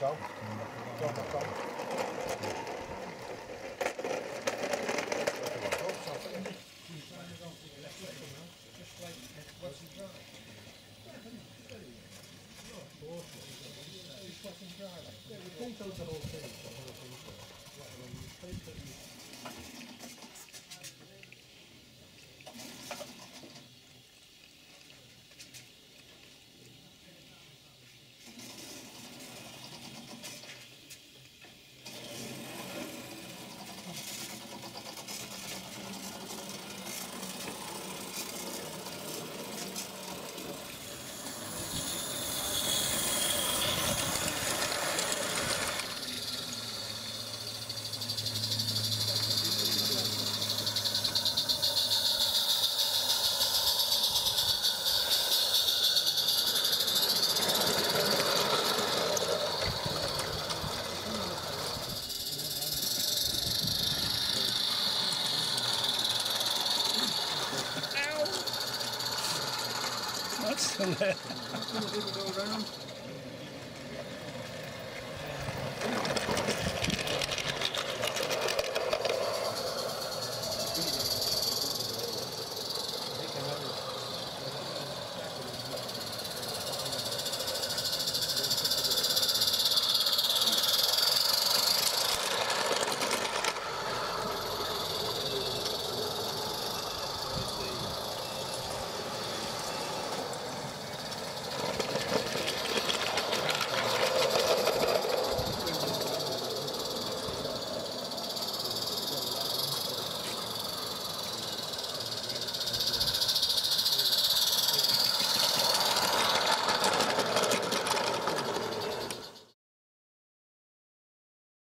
kan. Wat? Kunnen we even go nuts.